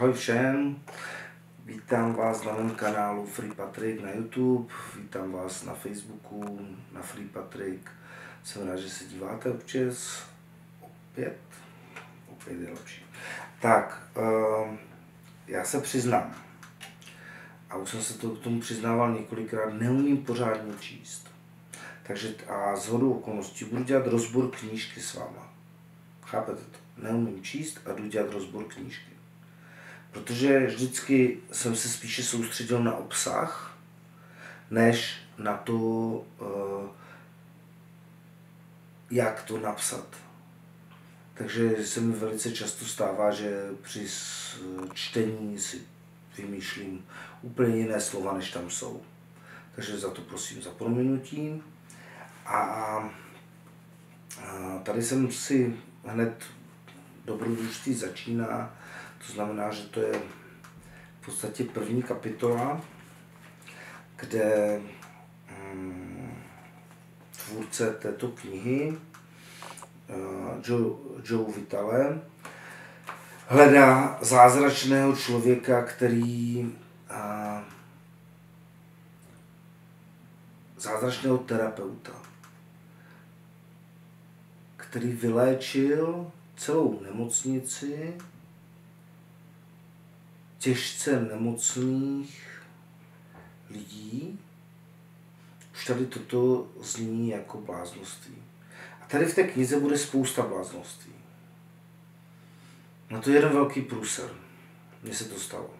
Ahoj všem, vítám vás na mém kanálu Free Patrick na YouTube, vítám vás na Facebooku, na Free Patrick. Jsem rád, že se díváte občas. Opět? Opět je lepší. Tak, uh, já se přiznám, a už jsem se to k tomu přiznával několikrát, neumím pořádně číst. Takže a z hodou okolností budu dělat rozbor knížky s váma. Chápete to? Neumím číst a jdu dělat rozbor knížky. Protože vždycky jsem se spíše soustředil na obsah, než na to, eh, jak to napsat. Takže se mi velice často stává, že při čtení si vymýšlím úplně jiné slova, než tam jsou. Takže za to prosím za prominutí. A tady jsem si hned dobrodružství začíná, to znamená, že to je v podstatě první kapitola, kde mm, tvůrce této knihy, eh, Joe, Joe Vitale, hledá zázračného člověka, který a, zázračného terapeuta, který vyléčil celou nemocnici těžce nemocných lidí. Už tady toto zní jako bláznoství. A tady v té knize bude spousta bláznoství. No to je jeden velký průser. Mně se to stalo.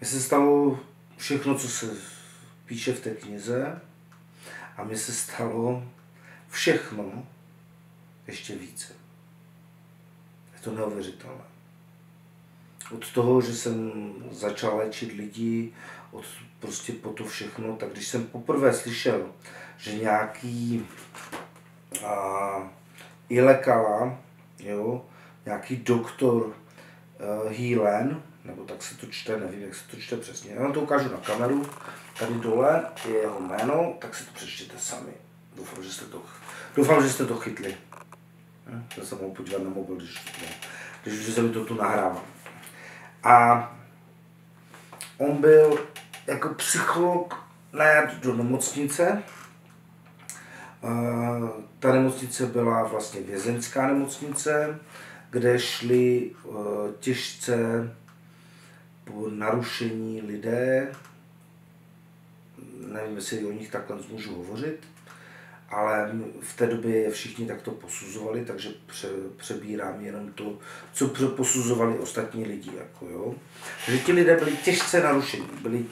Mně se stalo všechno, co se píše v té knize a mně se stalo všechno ještě více. Je to neuvěřitelné. Od toho, že jsem začal léčit lidi, od prostě po to všechno, tak když jsem poprvé slyšel, že nějaký a, ilekala, jo, nějaký doktor uh, nebo tak se to čte, nevím, jak se to čte přesně. Já vám to ukážu na kameru. Tady dole je jeho jméno, tak si to přečtěte sami. Doufám, že jste to, doufám, že jste to chytli. Já se mohu podívat na mobil, když, když se mi to tu nahrává. A on byl jako psycholog najat do nemocnice. Ta nemocnice byla vlastně vězeňská nemocnice, kde šli těžce po narušení lidé, nevím, jestli o nich takhle můžu hovořit, ale v té době všichni takto posuzovali, takže pře, přebírám jenom to, co posuzovali ostatní lidi. Jako jo. Takže ti lidé byli těžce narušení, byli,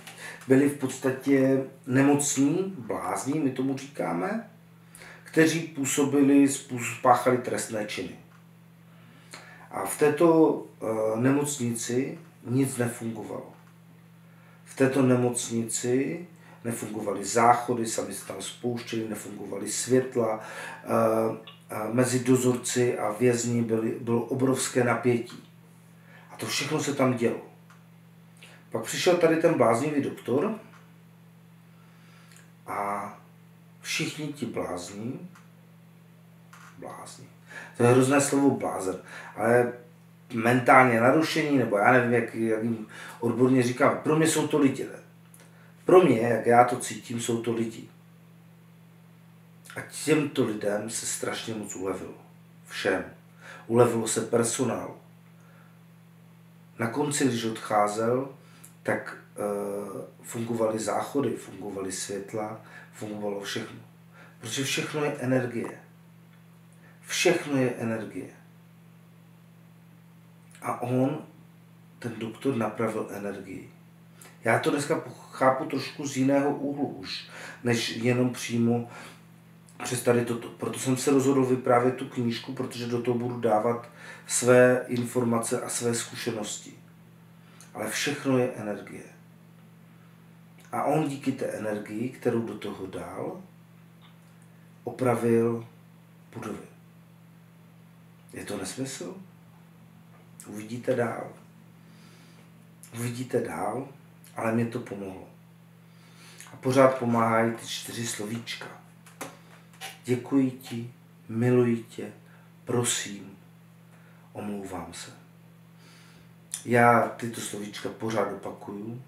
byli v podstatě nemocní, blázní, my tomu říkáme, kteří působili, páchali trestné činy. A v této uh, nemocnici nic nefungovalo. V této nemocnici nefungovaly záchody, sami se tam spouštěli, nefungovaly světla, mezi dozorci a vězni byly, bylo obrovské napětí. A to všechno se tam dělo. Pak přišel tady ten bláznivý doktor a všichni ti blázni, blázni, to je hrozné slovo blázen, ale mentálně narušení, nebo já nevím, jak, jak jim odborně říkám, pro mě jsou to lidi. Ne? Pro mě, jak já to cítím, jsou to lidi. A těmto lidem se strašně moc ulevilo. Všem. Ulevilo se personál. Na konci, když odcházel, tak uh, fungovaly záchody, fungovaly světla, fungovalo všechno. Protože všechno je energie. Všechno je energie. A on, ten doktor, napravil energii. Já to dneska chápu trošku z jiného úhlu už, než jenom přímo přes tady toto. Proto jsem se rozhodl vyprávět tu knížku, protože do toho budu dávat své informace a své zkušenosti. Ale všechno je energie. A on díky té energii, kterou do toho dal, opravil budovy. Je to nesmysl? Uvidíte dál. Uvidíte dál, ale mě to pomohlo. A pořád pomáhají ty čtyři slovíčka. Děkuji ti, miluji tě, prosím, omlouvám se. já tyto slovíčka pořád opakuju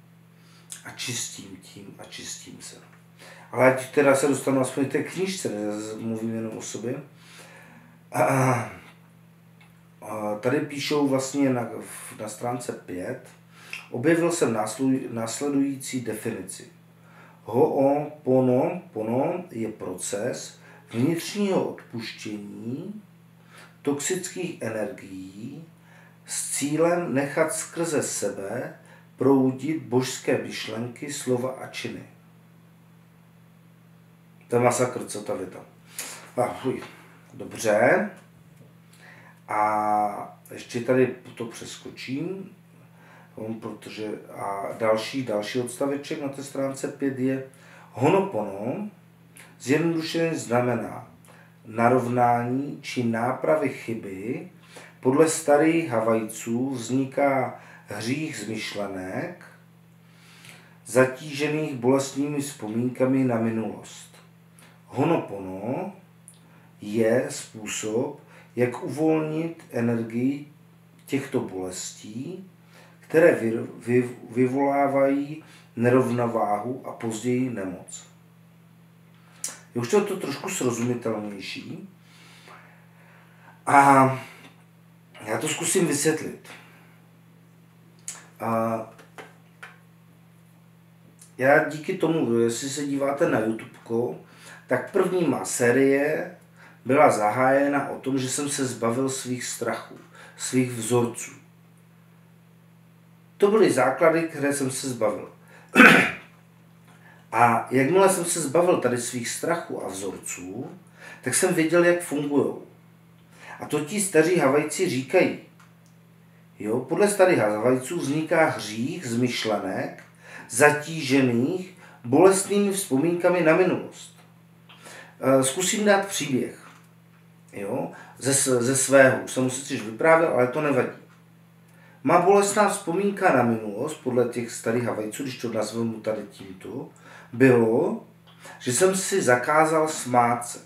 a čistím tím a čistím se. Ale ať teda se dostanu aspoň té knížce, mluvím jenom o sobě. A, a tady píšou vlastně na, na stránce 5, objevil jsem následující definici. Ho pono, je proces vnitřního odpuštění toxických energií s cílem nechat skrze sebe proudit božské myšlenky, slova a činy. To je masakr, co ta věta. A, uj, dobře. A ještě tady to přeskočím, protože a další, další odstaveček na té stránce 5 je Honopono zjednodušeně znamená narovnání či nápravy chyby. Podle starých Havajců vzniká hřích z myšlenek, zatížených bolestnými vzpomínkami na minulost. Honopono je způsob, jak uvolnit energii těchto bolestí, které vy, vy, vyvolávají nerovnováhu a později nemoc. Je už to, to trošku srozumitelnější. A já to zkusím vysvětlit. A já díky tomu, jestli se díváte na YouTube, tak první má série byla zahájena o tom, že jsem se zbavil svých strachů, svých vzorců. To byly základy, které jsem se zbavil. A jakmile jsem se zbavil tady svých strachů a vzorců, tak jsem věděl, jak fungují. A to ti staří Havajci říkají. Jo, podle starých Havajců vzniká hřích z myšlenek, zatížených bolestnými vzpomínkami na minulost. Eh, zkusím dát příběh. Jo, ze, ze svého. Jsem sice vyprávěl, ale to nevadí. Má bolestná vzpomínka na minulost, podle těch starých Havajců, když to nazveme tady tímto, bylo, že jsem si zakázal smát se.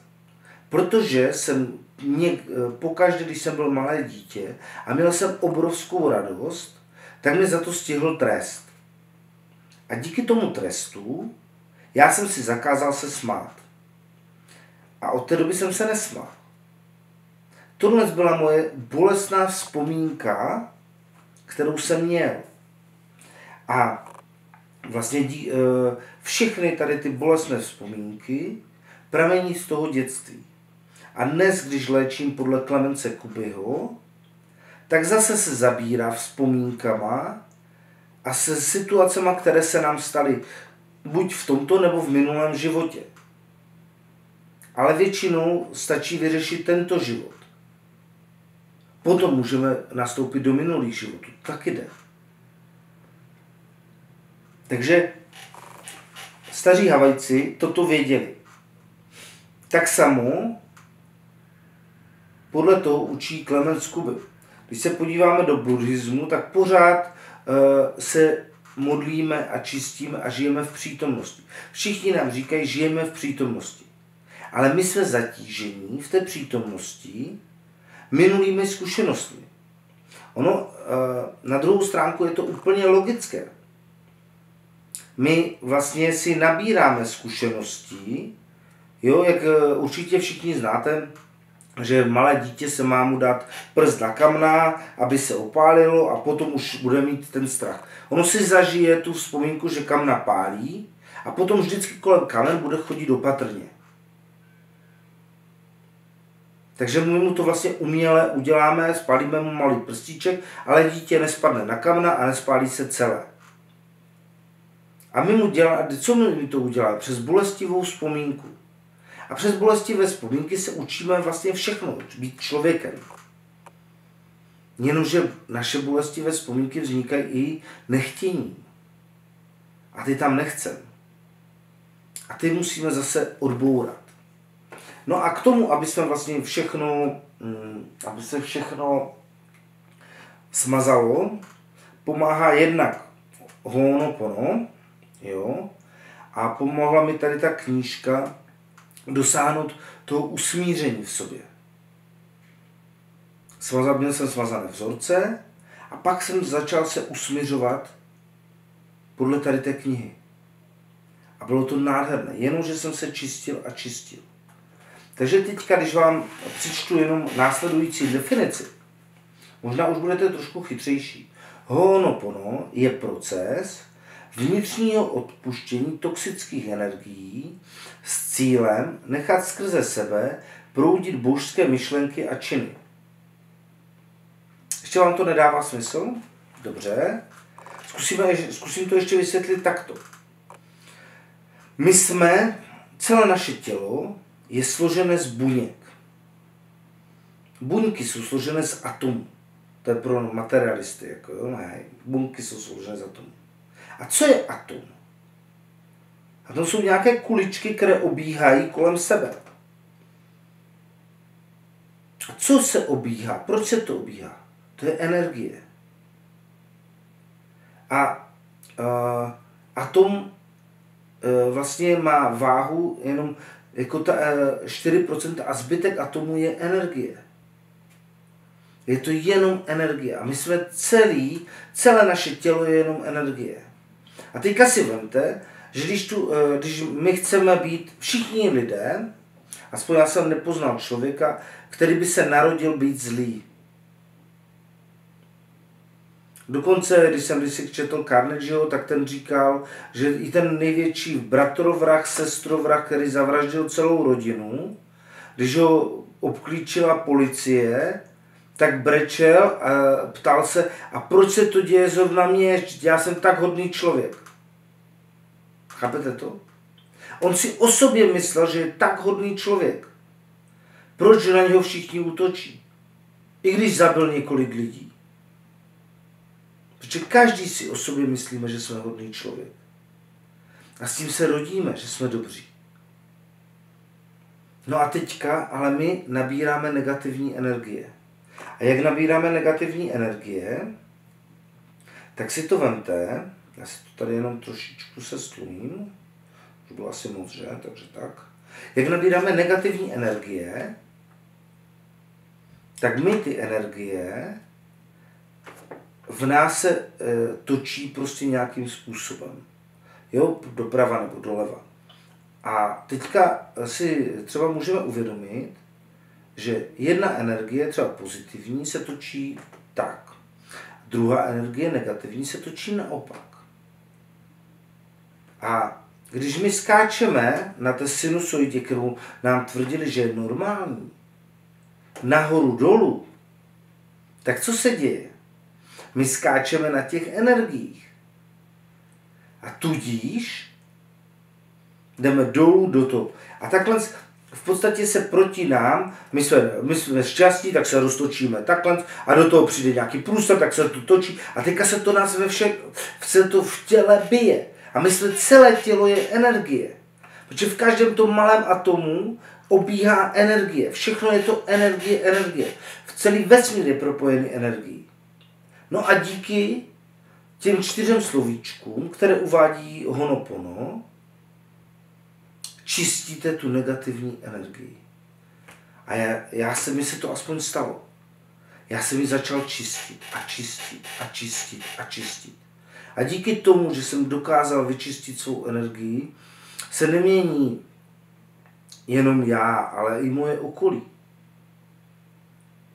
Protože jsem něk, pokaždé, když jsem byl malé dítě a měl jsem obrovskou radost, tak mi za to stihl trest. A díky tomu trestu já jsem si zakázal se smát. A od té doby jsem se nesmál. Tohle byla moje bolestná vzpomínka, kterou jsem měl. A vlastně dí, eh, všechny tady ty bolestné vzpomínky pramení z toho dětství. A dnes, když léčím podle Klemence Kubyho, tak zase se zabírá vzpomínkama a se situacemi, které se nám staly buď v tomto nebo v minulém životě. Ale většinou stačí vyřešit tento život. Potom můžeme nastoupit do minulých životů. Tak jde. Takže staří Havajci toto věděli. Tak samo podle toho učí Klemens Kuby. Když se podíváme do buddhismu, tak pořád uh, se modlíme a čistíme a žijeme v přítomnosti. Všichni nám říkají, žijeme v přítomnosti. Ale my jsme zatížení v té přítomnosti minulými zkušenostmi. Ono, eh, na druhou stránku je to úplně logické. My vlastně si nabíráme zkušeností, jo, jak eh, určitě všichni znáte, že malé dítě se má mu dát prst na kamna, aby se opálilo a potom už bude mít ten strach. Ono si zažije tu vzpomínku, že kamna pálí a potom vždycky kolem kamen bude chodit opatrně. Takže my mu to vlastně uměle uděláme, spálíme mu malý prstíček, ale dítě nespadne na kamna a nespálí se celé. A my mu děláme, co my to uděláme? Přes bolestivou vzpomínku. A přes bolestivé vzpomínky se učíme vlastně všechno, být člověkem. Jenomže naše bolestivé vzpomínky vznikají i nechtění. A ty tam nechcem. A ty musíme zase odbourat. No a k tomu, aby jsme vlastně všechno, mm, aby se všechno smazalo, pomáhá jednak Ho'onopono, jo, a pomohla mi tady ta knížka dosáhnout toho usmíření v sobě. Smazal, měl jsem smazané vzorce A pak jsem začal se usměřovat podle tady té knihy. A bylo to nádherné, jenomže jsem se čistil a čistil. Takže teďka, když vám přečtu jenom následující definici, možná už budete trošku chytřejší. Ho'onopono je proces vnitřního odpuštění toxických energií s cílem nechat skrze sebe proudit božské myšlenky a činy. Ještě vám to nedává smysl? Dobře. Zkusíme, zkusím to ještě vysvětlit takto. My jsme, celé naše tělo je složené z buněk. Buňky jsou složené z atomů. To je pro materialisty. Jako, jo? Ne, buňky jsou složené z atomů. A co je atom? Atom jsou nějaké kuličky, které obíhají kolem sebe. A co se obíhá? Proč se to obíhá? To je energie. A uh, atom uh, vlastně má váhu jenom jako ta uh, 4% a zbytek atomu je energie. Je to jenom energie. A my jsme celý, celé naše tělo je jenom energie. A teďka si vemte, že když, tu, když my chceme být všichni lidé, aspoň já jsem nepoznal člověka, který by se narodil být zlý. Dokonce, když jsem si četl Carnegieho, tak ten říkal, že i ten největší bratrovrah, sestrovrah, který zavraždil celou rodinu, když ho obklíčila policie, tak brečel a ptal se, a proč se to děje zrovna mě, já jsem tak hodný člověk. Chápete to? On si o sobě myslel, že je tak hodný člověk. Proč na něho všichni útočí? I když zabil několik lidí. Protože každý si o sobě myslíme, že jsme hodný člověk. A s tím se rodíme, že jsme dobří. No a teďka, ale my nabíráme negativní energie. A jak nabíráme negativní energie, tak si to vemte, já si to tady jenom trošičku se stlumím, to bylo asi moc, že? Takže tak. Jak nabíráme negativní energie, tak my ty energie v nás se e, točí prostě nějakým způsobem. Jo, doprava nebo doleva. A teďka si třeba můžeme uvědomit, že jedna energie, třeba pozitivní, se točí tak. Druhá energie, negativní, se točí naopak. A když my skáčeme na té sinusoidě, kterou nám tvrdili, že je normální, nahoru dolů, tak co se děje? My skáčeme na těch energiích. A tudíž jdeme dolů do toho. A takhle v podstatě se proti nám, my jsme, my jsme šťastní, tak se roztočíme takhle a do toho přijde nějaký průstor, tak se to točí a teďka se to nás ve všech, se to v těle bije. A my jsme, celé tělo je energie. Protože v každém tom malém atomu obíhá energie. Všechno je to energie, energie. V celý vesmír je propojený energií. No a díky těm čtyřem slovíčkům, které uvádí Honopono, čistíte tu negativní energii. A já, já se mi se to aspoň stalo. Já jsem ji začal čistit a čistit a čistit a čistit. A díky tomu, že jsem dokázal vyčistit svou energii, se nemění jenom já, ale i moje okolí.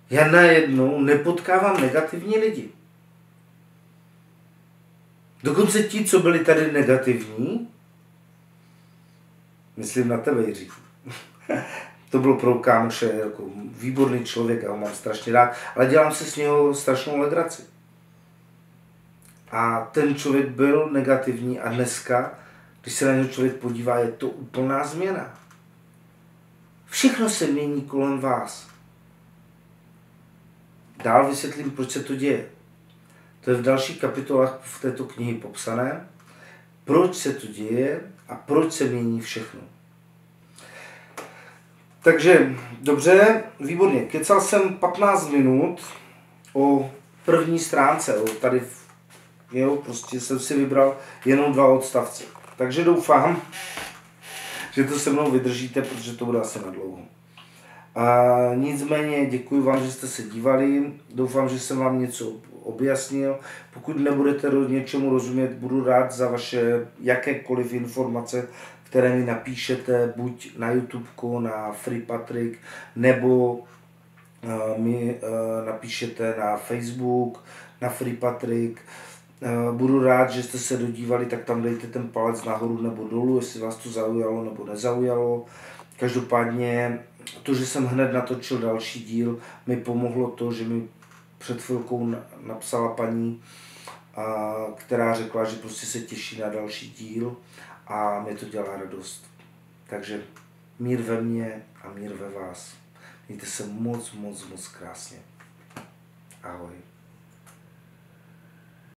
Já najednou nepotkávám negativní lidi. Dokonce ti, co byli tady negativní, myslím na tebe, Jiří. to bylo pro kámoše jako výborný člověk, já ho mám strašně rád, ale dělám si s něho strašnou legraci. A ten člověk byl negativní a dneska, když se na něj člověk podívá, je to úplná změna. Všechno se mění kolem vás. Dál vysvětlím, proč se to děje. To je v dalších kapitolách v této knihy popsané. Proč se to děje a proč se mění všechno. Takže, dobře, výborně. Kecal jsem 15 minut o první stránce, o tady, jo, prostě jsem si vybral jenom dva odstavce. Takže doufám, že to se mnou vydržíte, protože to bude asi na dlouho. A nicméně děkuji vám, že jste se dívali. Doufám, že jsem vám něco objasnil. Pokud nebudete něčemu rozumět, budu rád za vaše jakékoliv informace, které mi napíšete, buď na YouTube, na Free Patrick, nebo eh, mi eh, napíšete na Facebook, na Free Patrick. Eh, budu rád, že jste se dodívali, tak tam dejte ten palec nahoru nebo dolů, jestli vás to zaujalo nebo nezaujalo. Každopádně to, že jsem hned natočil další díl, mi pomohlo to, že mi před chvilkou napsala paní, která řekla, že prostě se těší na další díl a mě to dělá radost. Takže mír ve mně a mír ve vás. Mějte se moc, moc, moc krásně. Ahoj.